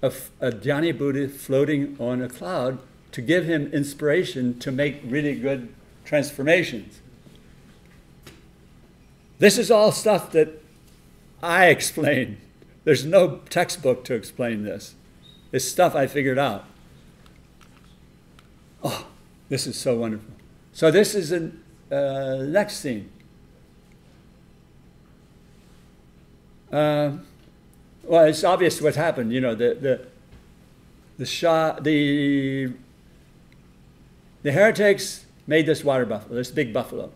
A, a Dhyani Buddha floating on a cloud to give him inspiration to make really good transformations. This is all stuff that I explain. There's no textbook to explain this. It's stuff I figured out. Oh, this is so wonderful. So this is the uh, next scene. Uh, well, it's obvious what happened. You know, the the the Shah, the the heretics made this water buffalo, this big buffalo.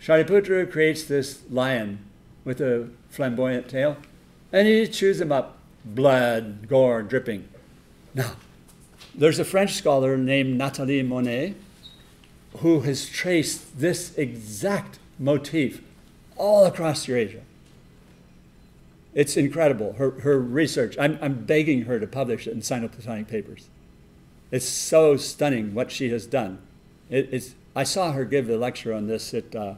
Shariputra creates this lion with a flamboyant tail, and he chews him up, blood, gore, dripping. Now, there's a French scholar named Nathalie Monnet who has traced this exact motif all across Eurasia. It's incredible, her, her research. I'm, I'm begging her to publish it in Sino-Platonic Papers. It's so stunning what she has done. It, it's, I saw her give a lecture on this at uh,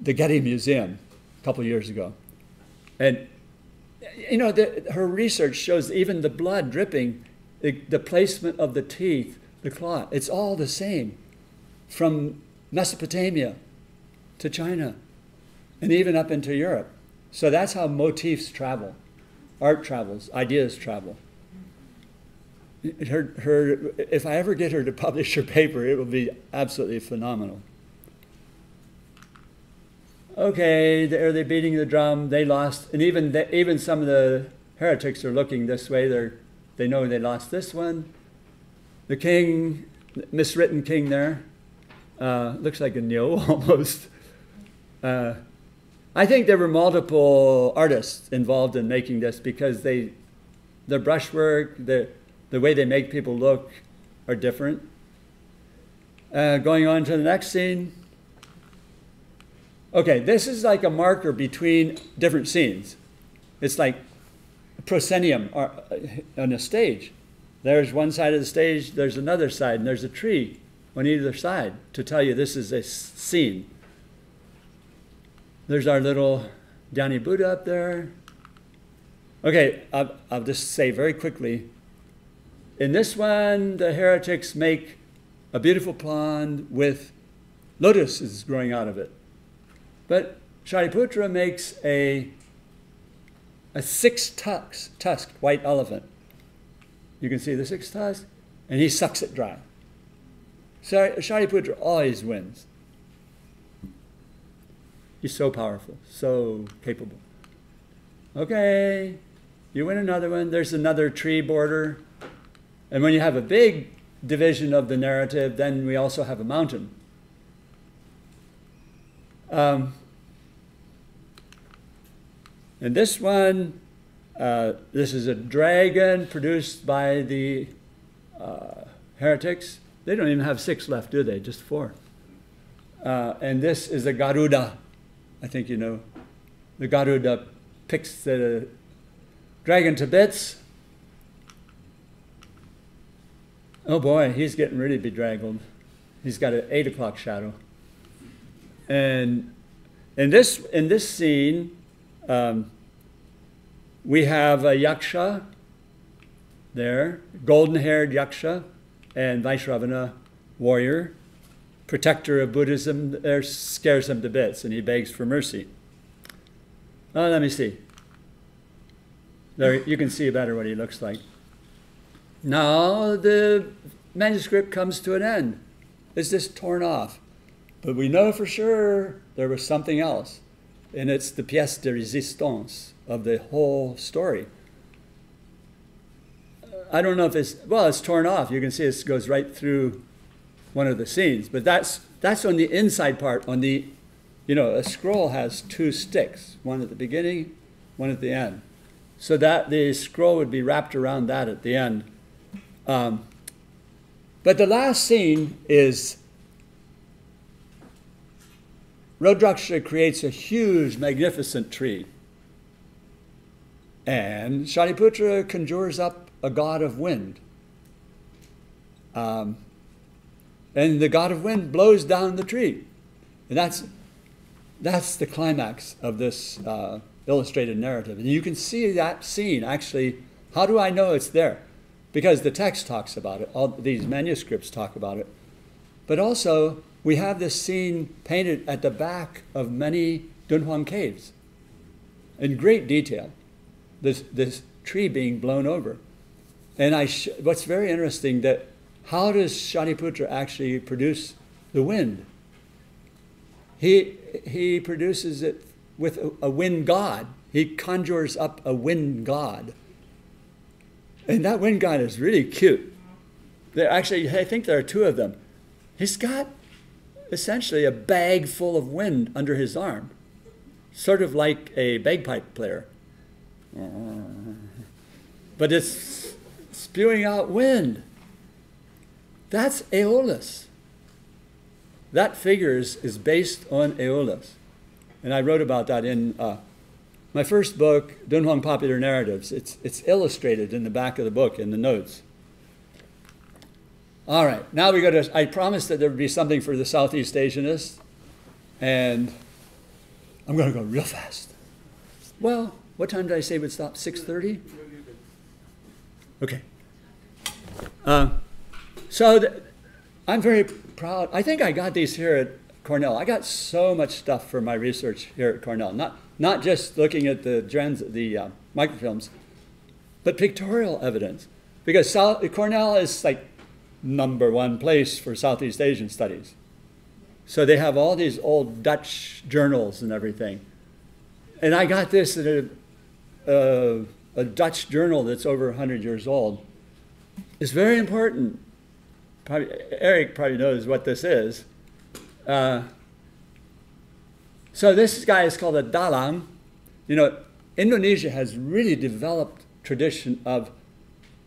the Getty Museum a couple years ago. And, you know, the, her research shows even the blood dripping, the, the placement of the teeth, the claw, it's all the same from Mesopotamia to China and even up into Europe. So that's how motifs travel, art travels, ideas travel. Her, her, if I ever get her to publish her paper, it will be absolutely phenomenal. Okay, are they beating the drum? They lost, and even the, even some of the heretics are looking this way. They're they know they lost this one. The king, miswritten king there, uh, looks like a neo *laughs* almost. Uh, I think there were multiple artists involved in making this because they, the brushwork, the the way they make people look are different. Uh, going on to the next scene. Okay, this is like a marker between different scenes. It's like a proscenium uh, on a stage. There's one side of the stage, there's another side, and there's a tree on either side to tell you this is a scene. There's our little Dhyani Buddha up there. Okay, I'll, I'll just say very quickly in this one, the heretics make a beautiful pond with lotuses growing out of it. But Shariputra makes a, a six tusk, tusked white elephant. You can see the six tusks, and he sucks it dry. Shariputra always wins. He's so powerful, so capable. Okay, you win another one. There's another tree border. And when you have a big division of the narrative, then we also have a mountain. Um, and this one, uh, this is a dragon produced by the uh, heretics. They don't even have six left, do they? Just four. Uh, and this is a Garuda. I think you know. The Garuda picks the dragon to bits Oh boy, he's getting really bedraggled. He's got an eight o'clock shadow. And in this, in this scene, um, we have a yaksha there, golden haired yaksha, and Vaishravana warrior, protector of Buddhism, there scares him to bits and he begs for mercy. Oh, let me see. There, you can see better what he looks like. Now the manuscript comes to an end. It's just torn off. But we know for sure there was something else. And it's the pièce de résistance of the whole story. I don't know if it's, well, it's torn off. You can see it goes right through one of the scenes. But that's that's on the inside part. On the, you know, a scroll has two sticks, one at the beginning, one at the end. So that the scroll would be wrapped around that at the end. Um, but the last scene is Rudraksha creates a huge, magnificent tree. And Shariputra conjures up a god of wind. Um, and the god of wind blows down the tree. And that's, that's the climax of this uh, illustrated narrative. And you can see that scene actually. How do I know it's there? Because the text talks about it, all these manuscripts talk about it. But also, we have this scene painted at the back of many Dunhuang caves in great detail. This, this tree being blown over. And I what's very interesting that how does Shariputra actually produce the wind? He, he produces it with a, a wind god. He conjures up a wind god. And that wind god is really cute. There actually, I think there are two of them. He's got essentially a bag full of wind under his arm, sort of like a bagpipe player. But it's spewing out wind. That's Aeolus. That figures is based on Aeolus. And I wrote about that in uh, my first book, Dunhuang Popular Narratives. It's, it's illustrated in the back of the book in the notes. All right, now we go to. I promised that there would be something for the Southeast Asianists, and I'm going to go real fast. Well, what time did I say would stop? 6:30. Okay. Uh, so I'm very proud. I think I got these here at Cornell. I got so much stuff for my research here at Cornell. Not not just looking at the the uh, microfilms, but pictorial evidence. Because South, Cornell is like number one place for Southeast Asian studies. So they have all these old Dutch journals and everything. And I got this in a, uh, a Dutch journal that's over 100 years old. It's very important. Probably, Eric probably knows what this is. Uh, so this guy is called a dalang. You know, Indonesia has really developed tradition of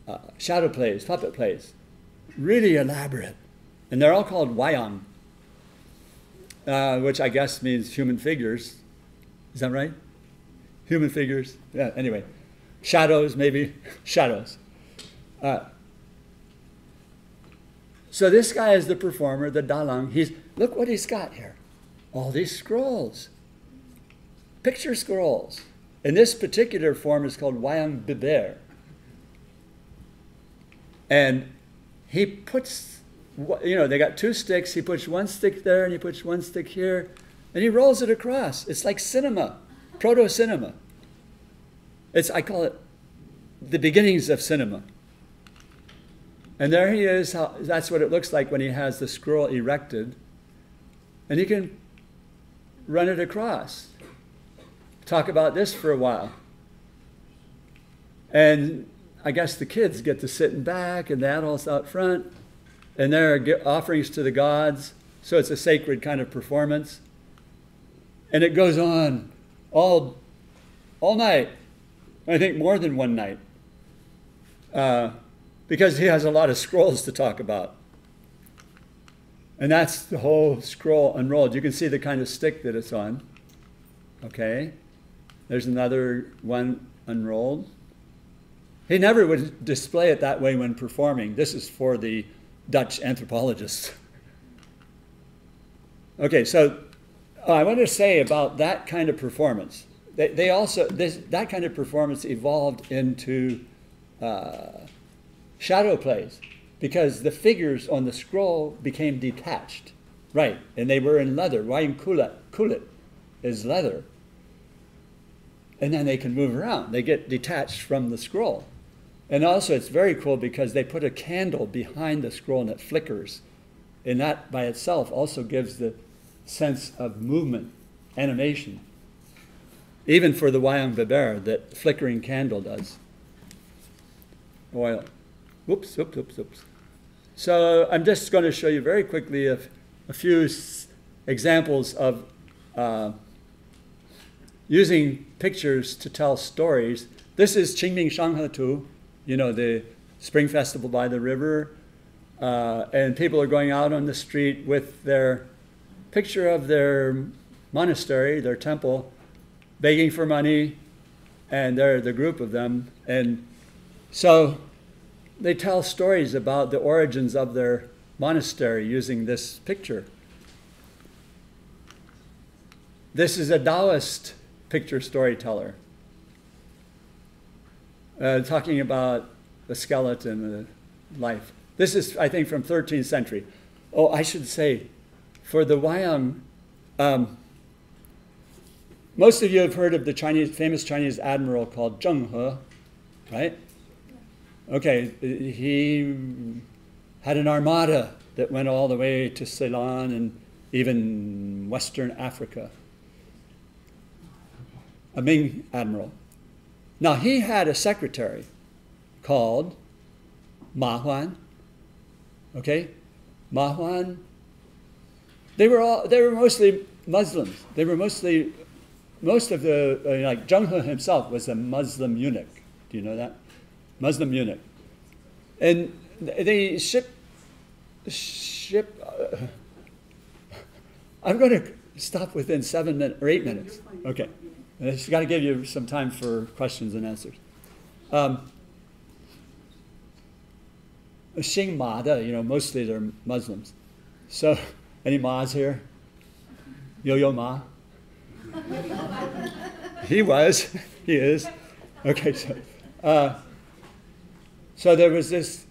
uh, shadow plays, puppet plays really elaborate. And they're all called wayang, uh, which I guess means human figures. Is that right? Human figures? Yeah, anyway. Shadows, maybe. *laughs* Shadows. So this guy is the performer, the dalang. He's look what he's got here. All these scrolls. Picture scrolls. And this particular form is called wayang beber. And he puts, you know, they got two sticks. He puts one stick there and he puts one stick here, and he rolls it across. It's like cinema, proto cinema. It's, I call it the beginnings of cinema. And there he is. That's what it looks like when he has the scroll erected. And he can run it across. Talk about this for a while. And I guess the kids get to sit in back and the adults out front, and there are offerings to the gods. So it's a sacred kind of performance. And it goes on all, all night. I think more than one night. Uh, because he has a lot of scrolls to talk about. And that's the whole scroll unrolled. You can see the kind of stick that it's on. Okay? There's another one unrolled. He never would display it that way when performing. This is for the Dutch anthropologists. *laughs* Okay, so uh, I want to say about that kind of performance. They, they also, this, that kind of performance evolved into uh, shadow plays because the figures on the scroll became detached. Right, and they were in leather. Wayang kulit, kulit is leather. And then they can move around. They get detached from the scroll. And also, it's very cool because they put a candle behind the scroll and it flickers. And that by itself also gives the sense of movement, animation. Even for the Wayang Beber, that flickering candle does. Oil. Whoops, whoops, whoops, whoops. So I'm just going to show you very quickly a, a few examples of uh, using pictures to tell stories. This is Qingming Shanghe Tu, you know, the spring festival by the river. Uh, and people are going out on the street with their picture of their monastery, their temple, begging for money, and they're the group of them. And so they tell stories about the origins of their monastery using this picture. This is a Taoist picture storyteller uh, talking about the skeleton, the life. This is, I think, from 13th century. Oh, I should say, for the Wayang, um, most of you have heard of the Chinese, famous Chinese admiral called Zheng He, right? Okay, he had an armada that went all the way to Ceylon and even Western Africa. A Ming admiral. Now, he had a secretary called Ma Huan. Okay? Ma Huan. They were all, they were mostly Muslims. They were mostly, most of the, uh, like Zheng He himself was a Muslim eunuch. Do you know that? Muslim eunuch. And they ship, ship, uh, I'm going to stop within seven minutes or eight minutes. Okay. I just got to give you some time for questions and answers. Um, Xing Ma you know, mostly they're Muslims. So, *laughs* any Ma's here? Yo Yo Ma? *laughs* he was, *laughs* he is. Okay, so, uh, so there was this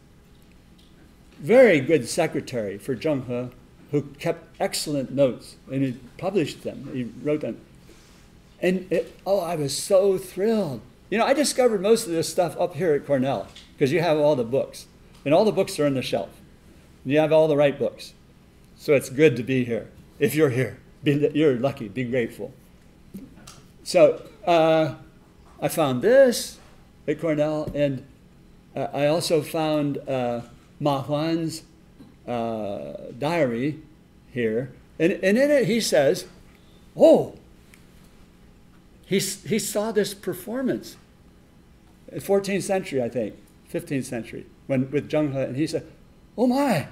very good secretary for Zheng He who kept excellent notes and he published them, he wrote them. And it, oh, I was so thrilled. You know, I discovered most of this stuff up here at Cornell because you have all the books, and all the books are on the shelf. And you have all the right books. So it's good to be here. If you're here, be, you're lucky, be grateful. So uh, I found this at Cornell, and uh, I also found uh, Ma Huan's uh, diary here. And, and in it, he says, Oh, he, he saw this performance. 14th century, I think, 15th century, when, with Zheng He, and he said, Oh my,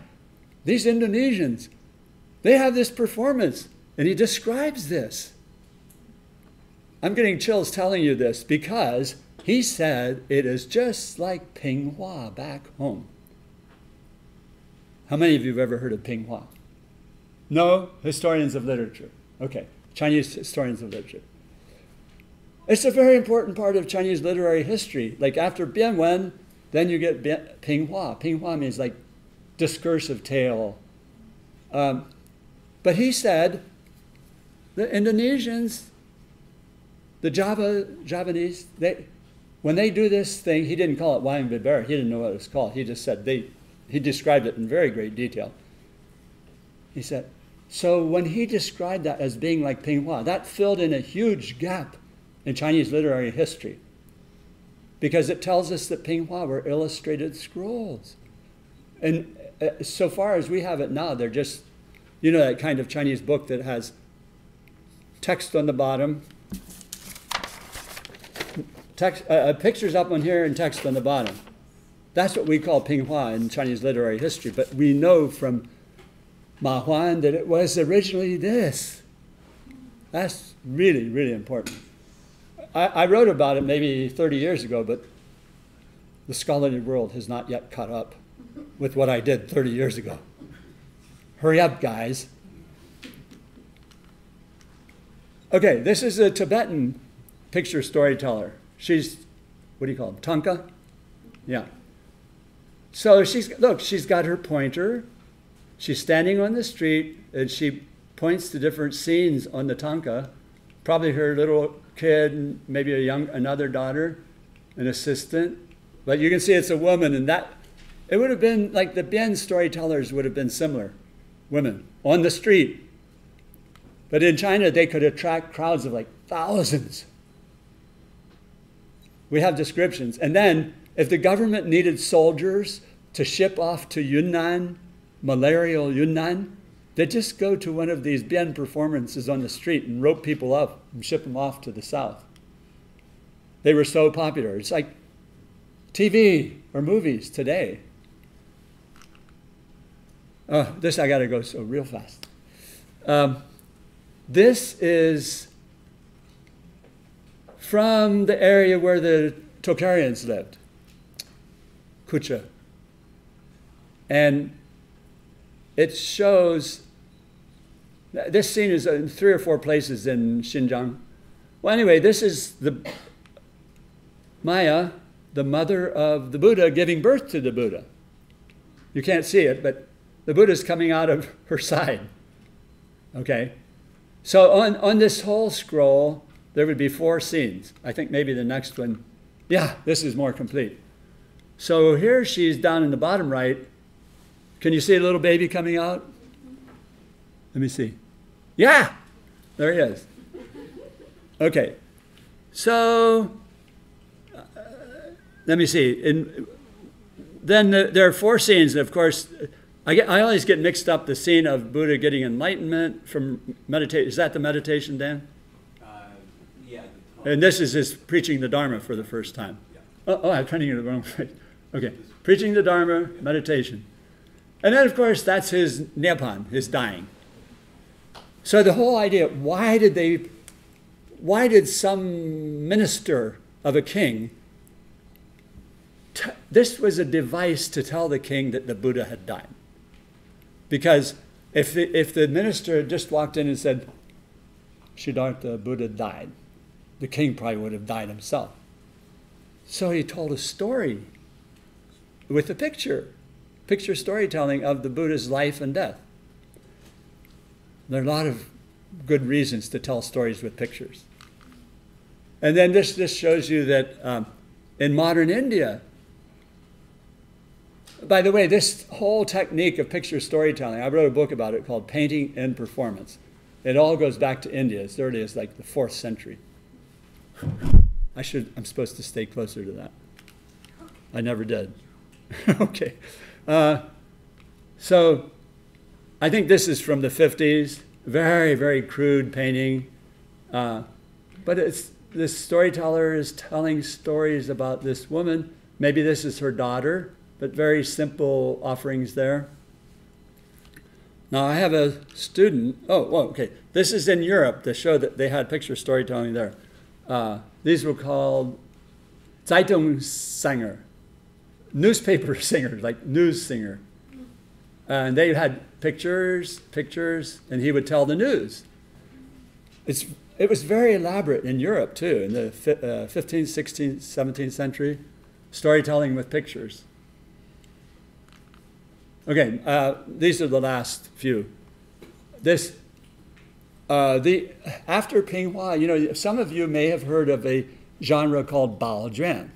these Indonesians, they have this performance. And he describes this. I'm getting chills telling you this because he said it is just like Pinghua back home. How many of you have ever heard of Pinghua? No? Historians of literature. Okay, Chinese historians of literature. It's a very important part of Chinese literary history. Like after Bianwen, then you get Pinghua. Pinghua means like discursive tale. Um, but he said the Indonesians, the Java Javanese, they, when they do this thing, he didn't call it wayang beber. He didn't know what it was called. He just said they. He described it in very great detail. He said, so when he described that as being like Pinghua, that filled in a huge gap in Chinese literary history because it tells us that Pinghua were illustrated scrolls. And uh, so far as we have it now, they're just, you know, that kind of Chinese book that has text on the bottom, text, uh, uh, pictures up on here, and text on the bottom. That's what we call Pinghua in Chinese literary history. But we know from Ma Huan that it was originally this. That's really, really important. I, I, wrote about it maybe 30 years ago, but the scholarly world has not yet caught up with what I did 30 years ago. Hurry up, guys. Okay, this is a Tibetan picture storyteller. She's, what do you call them? Tanka? Yeah. So she's, look, she's got her pointer. She's standing on the street and she points to different scenes on the Tanka. Probably her little kid, and maybe a young, another daughter, an assistant. But you can see it's a woman, and that, it would have been like the Bian storytellers would have been similar women on the street. But in China, they could attract crowds of like thousands. We have descriptions. And then, if the government needed soldiers to ship off to Yunnan, malarial Yunnan, they just go to one of these bien performances on the street and rope people up and ship them off to the south. They were so popular. It's like TV or movies today. Oh, this I got to go so real fast. Um, this is from the area where the Tocharians lived, Kucha. And it shows, this scene is in three or four places in Xinjiang. Well, anyway, this is the Maya, the mother of the Buddha, giving birth to the Buddha. You can't see it, but the Buddha's coming out of *laughs* her side. Okay? So on, on this whole scroll, there would be four scenes. I think maybe the next one, yeah, this is more complete. So here she's down in the bottom right. Can you see a little baby coming out? Let me see. Yeah, there he is. Okay, so uh, let me see. In, then the, there are four scenes, and of course, I, get, I always get mixed up the scene of Buddha getting enlightenment from meditation. Is that the meditation, Dan? And this is his preaching the Dharma for the first time. Oh, oh, I'm turning it the wrong way. Okay, preaching the Dharma, meditation. And then, of course, that's his Nibbana, his dying. So the whole idea, why did they, why did some minister of a king, t- this was a device to tell the king that the Buddha had died. Because if the, if the minister had just walked in and said, Siddhartha Buddha died, the king probably would have died himself. So he told a story with a picture, picture storytelling of the Buddha's life and death. There are a lot of good reasons to tell stories with pictures. And then this, this shows you that um, in modern India, by the way, this whole technique of picture storytelling, I wrote a book about it called Painting and Performance. It all goes back to India as early as like the fourth century. I should, I'm supposed to stay closer to that. I never did. *laughs* okay. Uh, so I think this is from the 50s. Very, very crude painting. Uh, but it's, this storyteller is telling stories about this woman. Maybe this is her daughter but very simple offerings there. Now, I have a student. Oh, well, okay. This is in Europe to show that they had picture storytelling there. Uh, these were called Zeitungssänger, newspaper *laughs* singers, like news singer. And they had pictures, pictures, and he would tell the news. It's, it was very elaborate in Europe, too, in the uh, 15th, 16th, 17th century, storytelling with pictures. Okay, uh, these are the last few. This, uh, the after Pinghua, you know, some of you may have heard of a genre called Baojuan.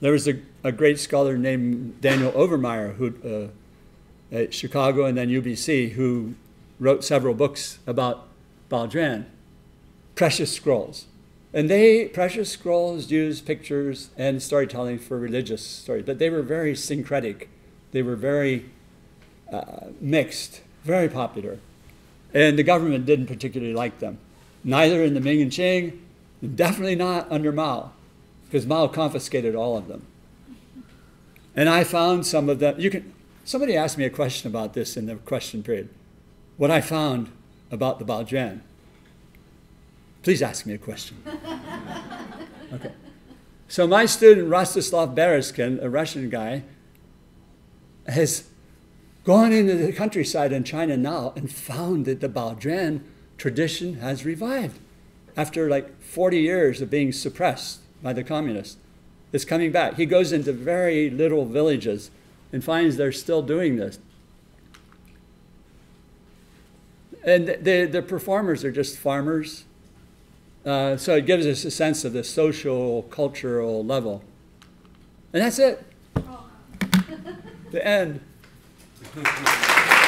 There was a, a great scholar named Daniel Overmyer who, uh, at Chicago and then UBC who wrote several books about Baojuan, precious scrolls. And they, precious scrolls, used pictures and storytelling for religious stories, but they were very syncretic they were very uh, mixed, very popular. And the government didn't particularly like them. Neither in the Ming and Qing, definitely not under Mao, because Mao confiscated all of them. And I found some of them. You can. Somebody asked me a question about this in the question period. What I found about the Baojuan. Please ask me a question. *laughs* okay. So my student Rostislav Berezkin, a Russian guy, has gone into the countryside in China now and found that the Baojuan tradition has revived after like 40 years of being suppressed by the communists. It's coming back. He goes into very little villages and finds they're still doing this. And the, the performers are just farmers. Uh, so it gives us a sense of the social, cultural level. And that's it the end. すいません。